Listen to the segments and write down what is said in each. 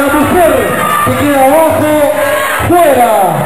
La mujer que queda abajo, fuera.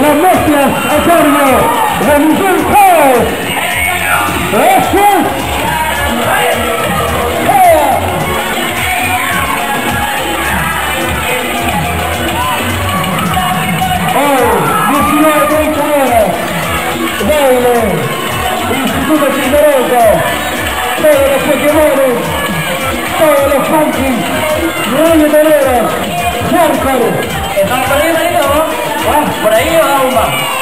la macchina a cargo dell'Isenco Ecco Bello, istituto di Verona, bello la sua chiamata, Paolo Fonti, Giovanni Valera, Marco. E Marco Valera, no? 哇，不赖哟，老王。